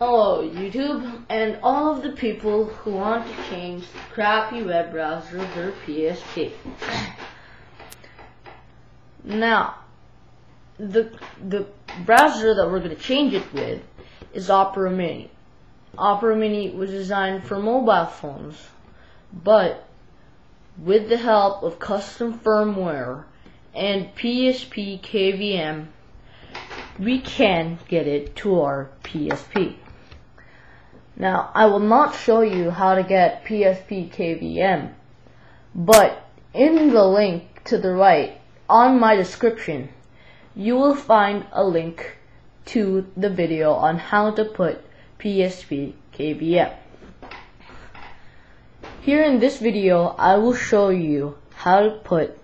Hello YouTube and all of the people who want to change the crappy web browser their PSP. Now, the the browser that we're going to change it with is Opera Mini. Opera Mini was designed for mobile phones, but with the help of custom firmware and PSP KVM, we can get it to our PSP. Now, I will not show you how to get PSP KVM, but in the link to the right on my description, you will find a link to the video on how to put PSP KVM. Here in this video, I will show you how to put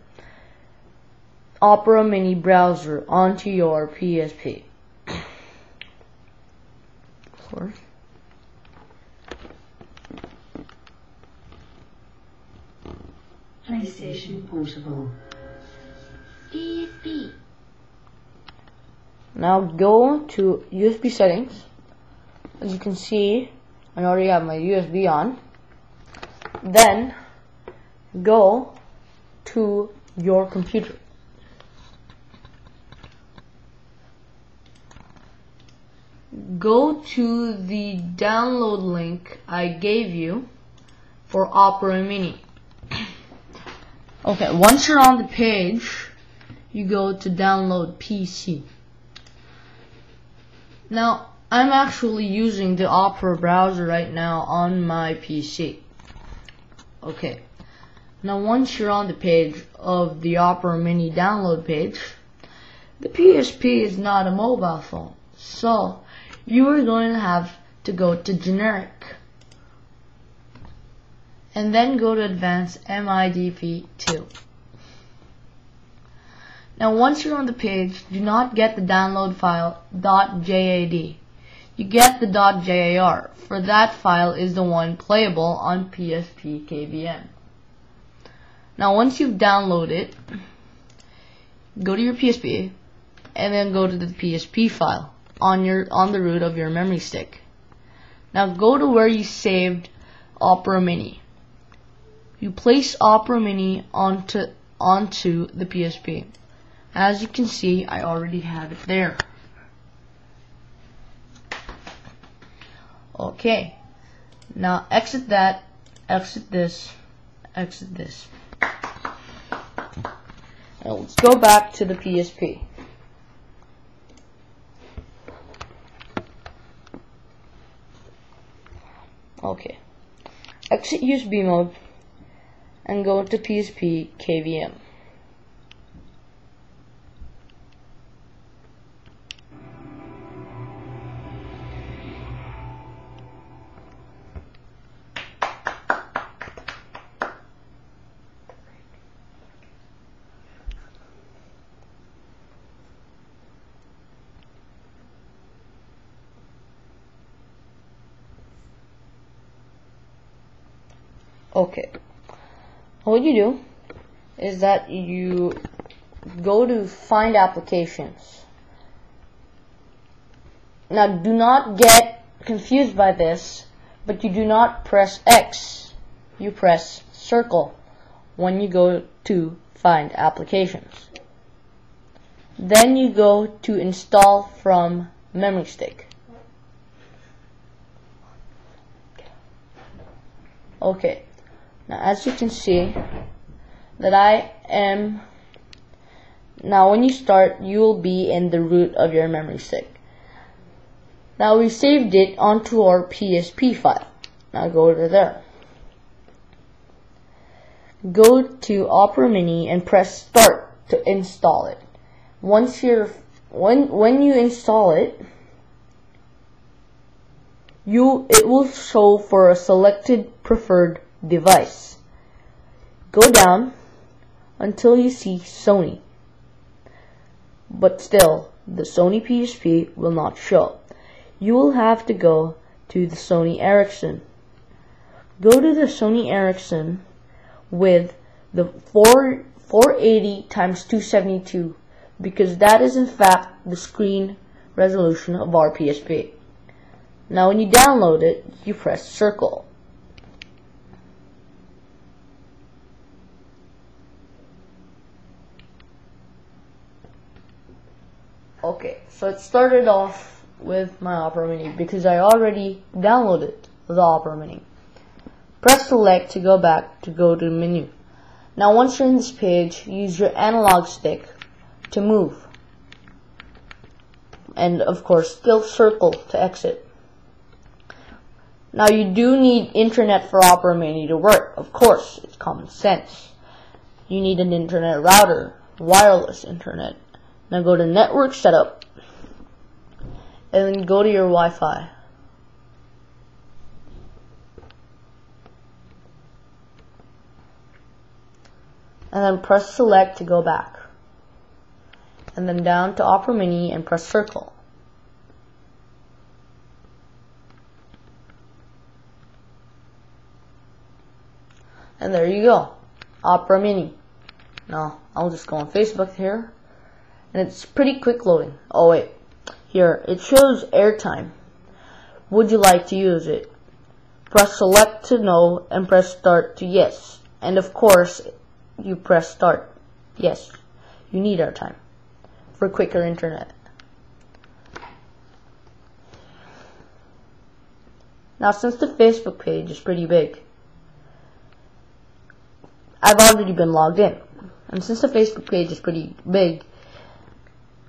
Opera Mini browser onto your PSP. PlayStation Portable. PSP. Now go to USB settings. As you can see, I already have my USB on. Then go to your computer. Go to the download link I gave you for Opera Mini. Okay, once you're on the page, you go to download PC. Now, I'm actually using the Opera browser right now on my PC. Okay, now once you're on the page of the Opera Mini download page, the PSP is not a mobile phone, so you are going to have to go to generic and then go to advanced MIDP2. Now once you're on the page, do not get the download file .jad. You get the .jar, for that file is the one playable on PSP KVM. Now once you've downloaded, go to your PSP and then go to the PSP file on your on the root of your memory stick. Now go to where you saved Opera Mini you place Opera Mini onto, onto the PSP. As you can see, I already have it there. Okay. Now exit that, exit this, exit this. Now let's go back to the PSP. Okay. Exit USB mode and go to PSP KVM. Okay what you do is that you go to find applications. Now do not get confused by this, but you do not press X. You press circle when you go to find applications. Then you go to install from memory stick. Okay, now as you can see that I am now when you start you will be in the root of your memory stick. Now we saved it onto our PSP file. Now go to there. Go to Opera Mini and press start to install it. Once you're when when you install it you it will show for a selected preferred device. Go down until you see Sony. But still, the Sony PSP will not show. You will have to go to the Sony Ericsson. Go to the Sony Ericsson with the 4, 480 times 272 because that is in fact the screen resolution of our PSP. Now when you download it, you press circle. Okay, so it started off with my Opera Mini because I already downloaded the Opera Mini. Press select to go back to go to the menu. Now once you're in this page, use your analog stick to move. And of course, still circle to exit. Now you do need internet for Opera Mini to work. Of course, it's common sense. You need an internet router, wireless internet. Now go to network setup and then go to your Wi-Fi. And then press select to go back. And then down to Opera Mini and press circle. And there you go. Opera Mini. Now, I'll just go on Facebook here and it's pretty quick loading. Oh wait, here, it shows airtime. Would you like to use it? Press select to no and press start to yes. And of course, you press start. Yes, you need airtime for quicker internet. Now since the Facebook page is pretty big, I've already been logged in. And since the Facebook page is pretty big,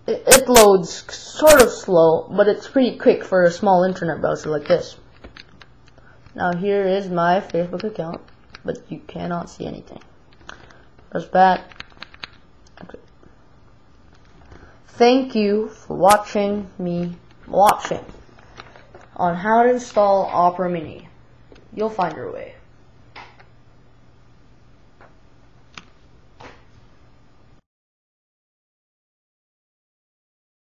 it, loads sort of slow, but it's pretty quick for a small internet browser like this. Now here is my Facebook account, but you cannot see anything. Press back. Okay. Thank you for watching me watching on how to install Opera Mini. You'll find your way.